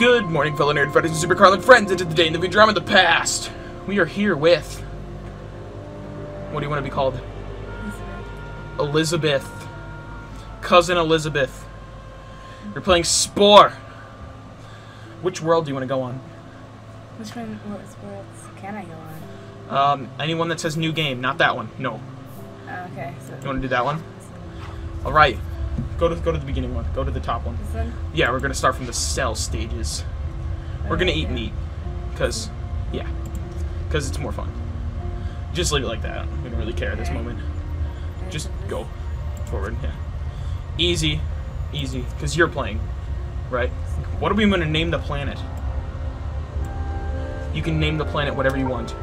Good morning, fellow nerd friends and super Carlin friends. Into the day in the drama of the past. We are here with. What do you want to be called? Elizabeth. Cousin Elizabeth. You're playing Spore. Which world do you want to go on? Which one? What worlds can I go on? Um, anyone that says new game, not that one. No. Oh, okay, so You want to do that one? All right. Go to go to the beginning one. Go to the top one. Yeah, we're gonna start from the cell stages. We're gonna eat meat, cause, yeah, cause it's more fun. Just leave it like that. We don't really care at this moment. Just go forward. Yeah, easy, easy. Cause you're playing, right? What are we gonna name the planet? You can name the planet whatever you want.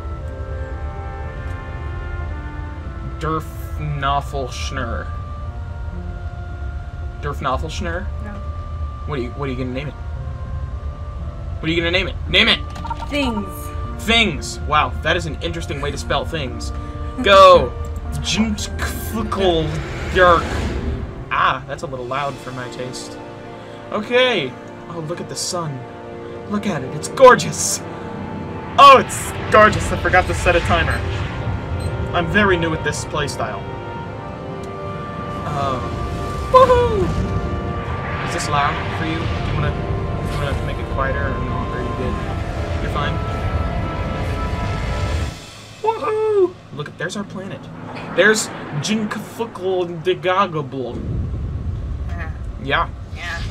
Durfnaffelschnur. Durfnaffelschnur? No. What are you What are you gonna name it? What are you gonna name it? Name it. Things. Things. Wow, that is an interesting way to spell things. Go. Jintkfukl Yerk. Ah, that's a little loud for my taste. Okay. Oh, look at the sun. Look at it. It's gorgeous. Oh, it's gorgeous. I forgot to set a timer. I'm very new at this playstyle. Uh, woohoo! Is this loud for you? Do you wanna, do you wanna make it quieter or not? Or are you good? You're fine. Woohoo! Look, there's our planet. There's Jinkafukl Degagable. Ah, Yeah. yeah.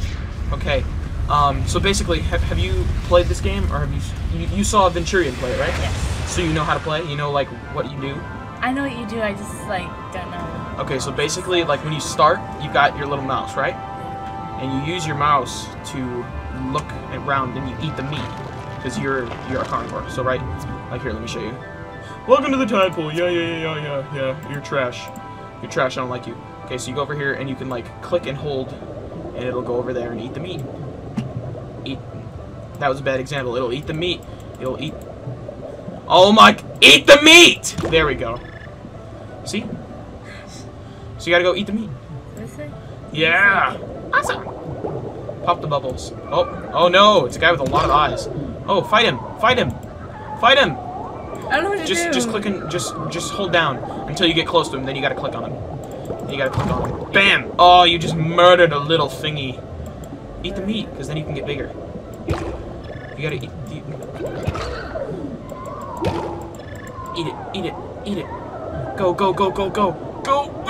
Okay. Um, so basically, have, have you played this game, or have you, you you saw Venturian play it, right? Yes. So you know how to play. You know like what you do. I know what you do. I just like don't know. Okay, so basically, like when you start, you got your little mouse, right? And you use your mouse to look around and you eat the meat because you're you're a carnivore. So right, like here, let me show you. Welcome to the tide pool. Yeah, yeah, yeah, yeah, yeah, yeah. You're trash. You're trash. I don't like you. Okay, so you go over here and you can like click and hold, and it'll go over there and eat the meat. Eat. That was a bad example. It'll eat the meat. It'll eat. Oh my! Eat the meat. There we go. See? So you gotta go eat the meat. This? Yeah. Awesome. Pop the bubbles. Oh, oh no! It's a guy with a lot of eyes. Oh, fight him! Fight him! Fight him! I don't know what to Just, do. just click and just, just hold down until you get close to him. Then you gotta click on him. Then you gotta click on him. Bam! Oh, you just murdered a little thingy. Eat the meat, because then you can get bigger. You gotta eat. eat Eat it, eat it, eat it. Go, go, go, go, go, go!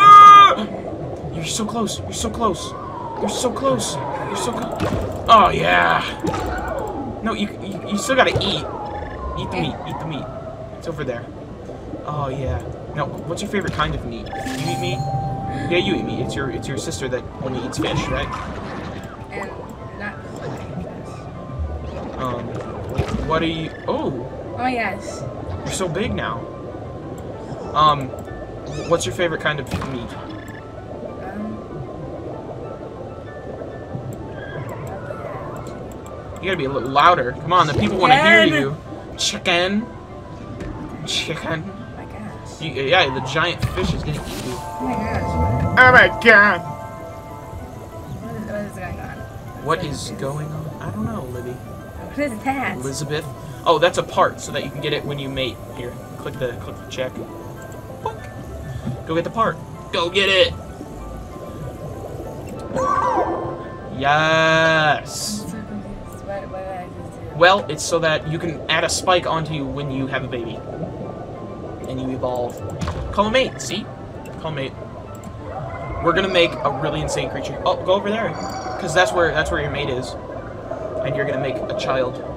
You're so close. You're so close. You're so close. You're so close. Oh yeah. No, you, you you still gotta eat. Eat the meat. Eat the meat. It's over there. Oh yeah. Now, what's your favorite kind of meat? You eat meat? Yeah, you eat meat. It's your it's your sister that only eats fish, right? and not. Um, what are you? Oh, Oh yes. you're so big now. Um, what's your favorite kind of meat? You gotta be a little louder. Come on, the people want to hear you. Chicken. Chicken. Oh my gosh. You, yeah, the giant fish is gonna eat you. Oh my gosh. Oh my god. What is, what is going on? What is going on? I don't know, Libby. What is that? Elizabeth. Oh, that's a part so that you can get it when you mate. Here, click the click the check. Boink. Go get the part. Go get it. Yes. Well, it's so that you can add a spike onto you when you have a baby. And you evolve. Call a mate, see? Call a mate. We're gonna make a really insane creature. Oh, go over there. Cause that's where that's where your mate is. And you're gonna make a child.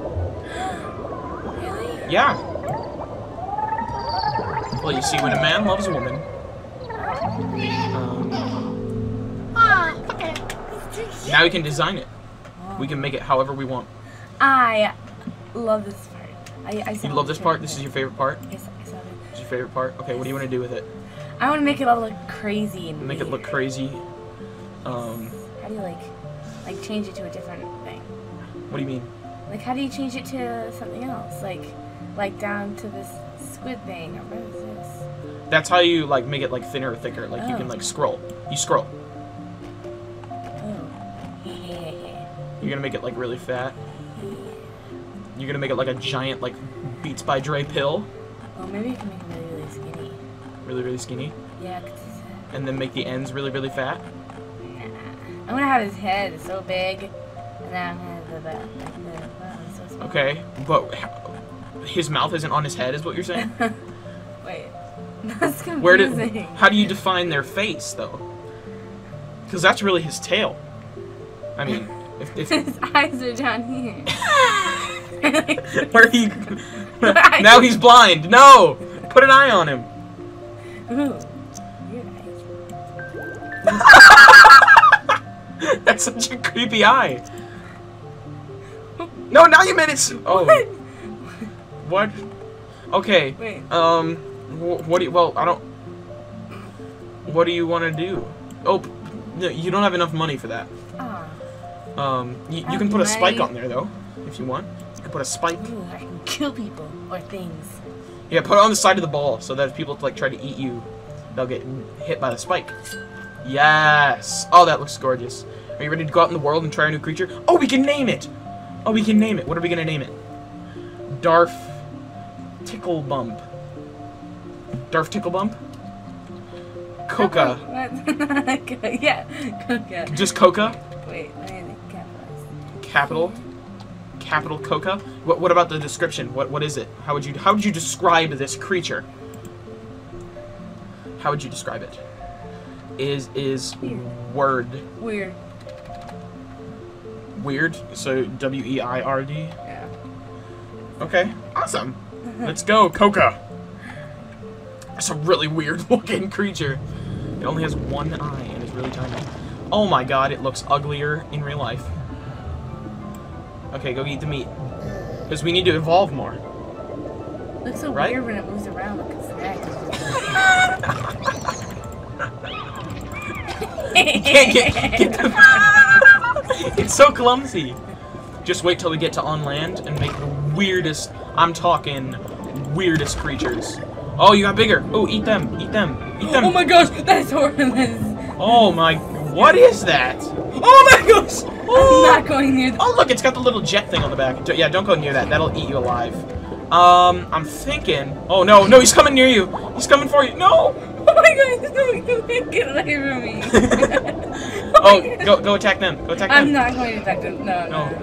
Really? Yeah. Well, you see, when a man loves a woman, um, now we can design it. We can make it however we want. I love this part. I, I You love this part? This is your favorite part? Yes, I saw it. This is your favorite part? Okay, what do you want to do with it? I want to make it all look crazy and Make it look crazy. Um, How do you like, like change it to a different thing? what do you mean? Like, how do you change it to something else? Like, like down to this squid thing. Or what is this? That's how you like make it like thinner or thicker. Like you can Oh. like scroll. You scroll. Oh. Yeah. You're gonna make it like really fat. You're gonna make it like a giant, like, Beats by Dre pill. Oh, maybe you can make him really, really skinny. Really, really skinny. Yeah, his uh, And then make the ends really, really fat. head. I'm gonna have his head so big, and then I'm gonna have the back. The bottom so small. Okay. But his mouth isn't on his head, is what you're saying? Wait. That's confusing. Where did. How do you define their face, though? Because that's really his tail. I mean, if. if his eyes are down here. where he. now he's blind. No! Put an eye on him. Ooh. That's such a creepy eye. No, now you made it. s- Oh. What? Okay. Wait. Um. wh- What do you? Well, I don't. What do you want to do? Oh, no, you don't have enough money for that. Oh. Um. You, you can put a spike on there though, if you want. Can put a spike. Ooh, I can kill people or things. Yeah, put it on the side of the ball so that if people like try to eat you, they'll get hit by the spike. Yes. Oh, that looks gorgeous. Are you ready to go out in the world and try a new creature? Oh, we can name it. Oh, we can name it. What are we gonna name it? Darf Tickle Bump. Darf Tickle Bump. Coca. Yeah. Coca. Just Coca. Wait, let me capitalize. Capital. Capital Coca. What, what about the description? What what is it? How would you how would you describe this creature? How would you describe it? Is is Weird. word Weird. weird? So W E I R D. Yeah. Okay, awesome. Let's go, Coca. It's a really weird looking creature. It only has one eye and is really tiny. Oh my god, it looks uglier in real life. Okay, go eat the meat. Because we need to evolve more. Looks so Right? weird when it moves around like a. Can't get, get the... it's so clumsy. Just wait till we get to on land and make the weirdest, I'm talking weirdest creatures. Oh, you got bigger. Oh, eat them. Eat them. Eat them. oh my gosh, that's horrendous. Oh my, what is that? Oh my gosh! I'm Oh, not going near oh look, it's got the little jet thing on the back. Yeah, don't go near that. That'll eat you alive. Um, I'm thinking. Oh no, no, he's coming near you. He's coming for you. No. Oh my god, get away from me. Oh, go, go attack them. Go attack them. I'm not going to attack them. No, no. No.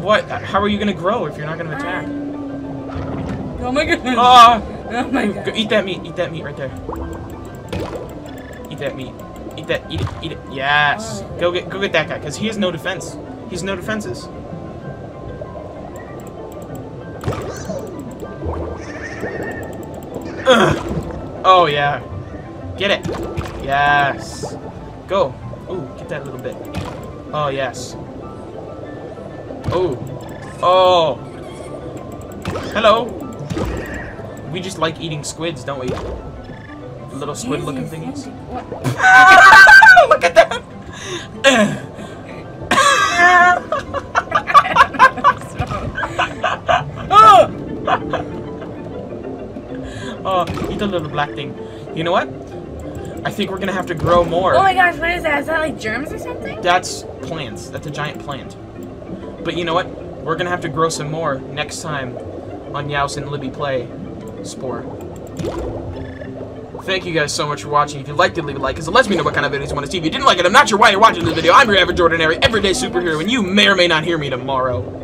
What? How are you gonna grow if you're not gonna attack? no. Oh my god. Ah! oh my Go god. eat that meat. Eat that meat right there. Eat that meat. Eat that. Eat it. Eat it. Yes. Go get. Go get that guy, cause he has no defense. He has no defenses. Ugh. Oh yeah. Get it. Yes. Go. Ooh, get that little bit. Oh yes. Oh. Oh. Hello. We just like eating squids, don't we? Little squid looking thingies. What? Look at that! oh! oh, eat the little black thing. You know what? I think we're gonna have to grow more. Oh my gosh, what is that? Is that like germs or something? That's plants. That's a giant plant. But you know what? We're gonna have to grow some more next time on YAOES and Libby Play Spore. Thank you guys so much for watching. If you liked it, leave a like, because it lets me know what kind of videos you want to see. If you didn't like it, I'm not sure why you're watching this video. I'm your average ordinary, everyday superhero, and you may or may not hear me tomorrow.